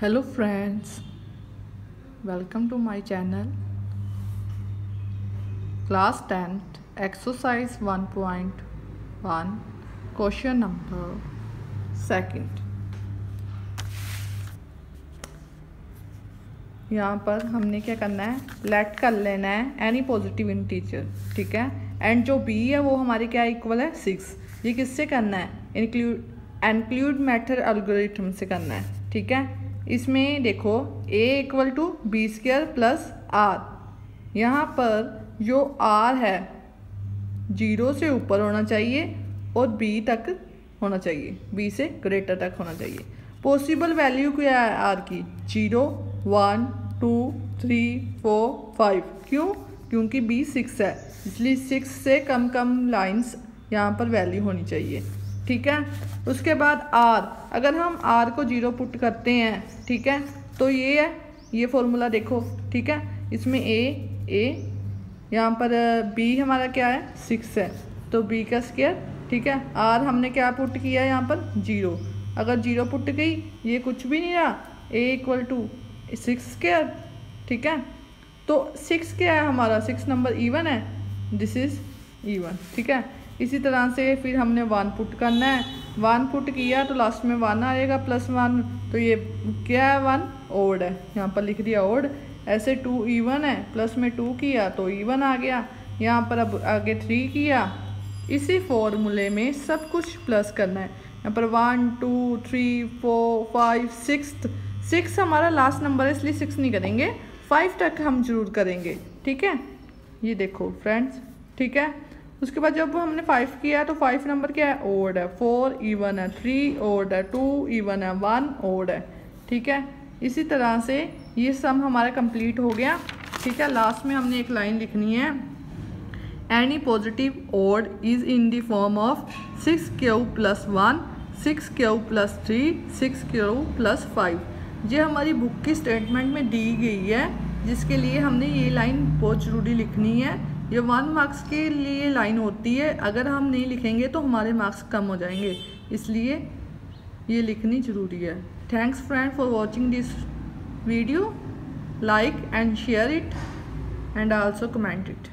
hello, friends. Welcome to my channel. Class 10 exercise 1.1 question number second. यहाँ पर हमने क्या करना है? लेट कर लेना है एनी पॉजिटिव इन टीचर ठीक है? एंड जो बी है वो हमारे क्या इक्वल है? सिक्स ये किससे करना है? इंक्लूड इंक्लूड मैथड अल्गोरिथम से करना है, ठीक है? इसमें देखो, a equal to b square plus r यहाँ पर जो r है ज़ीरो से ऊपर होना चाहिए और b तक होना चाहिए। B से ग्रेटर तक होना चाहिए। पॉसिबल वैल्यू क्या है r की? Zero one two three four five क्यों? क्योंकि b सिक्स है। इसलिए सिक्स से कम कम लाइंस यहाँ पर वैल्यू होनी चाहिए। ठीक है? उसके बाद आर अगर हम आर को ज़ीरो पुट करते हैं, ठीक है? तो ये है, ये फॉर्मूला देखो, ठीक है? इसमें ए ए यहाँ पर बी हमारा क्या है? सिक्स है। तो बी का स्केयर ठीक है? आर हमने क्या पुट किया है यहाँ पर? ज़ीरो अगर ज़ीरो पुट गई, ये कुछ भी नहीं रहा। A equal to six square ठीक है? तो सिक्स क्या है हमारा? सिक्स नंबर इवन है। दिस इज़ इवन ठीक है? इसी तरह से फिर हमने वन पुट करना है। वन पुट किया तो लास्ट में वन आएगा प्लस वन तो ये क्या है वन ओड है। यहाँ पर लिख दिया ओड ऐसे टू ईवन है प्लस में टू किया तो ईवन आ गया। यहाँ पर अब आगे थ्री किया। इसी फॉर्मूले में सब कुछ प्लस करना है। यहाँ पर one two three four five six six हमारा लास्ट नंबर है, इसलिए सिक्स नहीं करेंगे। फाइव तक हम ज़रूर करेंगे। ठीक है? ये देखो फ्रेंड्स ठीक है? उसके बाद जब हमने फाइव किया तो फाइव नंबर क्या है? ओड है. फोर इवन है. थ्री ओड है. टू इवन है. वन ओड है. ठीक है? इसी तरह से ये सम हमारा कंप्लीट हो गया. ठीक है? लास्ट में हमने एक लाइन लिखनी है. Any positive odd is in the form of six q plus one six q plus three six q plus five ये हमारी बुक की स्टेटमेंट में दी गई है, जिसके लिए हमने ये लाइन बहुत ज़रूरी लिखनी है. ये वन मार्क्स के लिए लाइन होती है। अगर हम नहीं लिखेंगे तो हमारे मार्क्स कम हो जाएँगे। इसलिए ये लिखनी ज़रूरी है। Thanks friend for watching this video like and share it and also comment it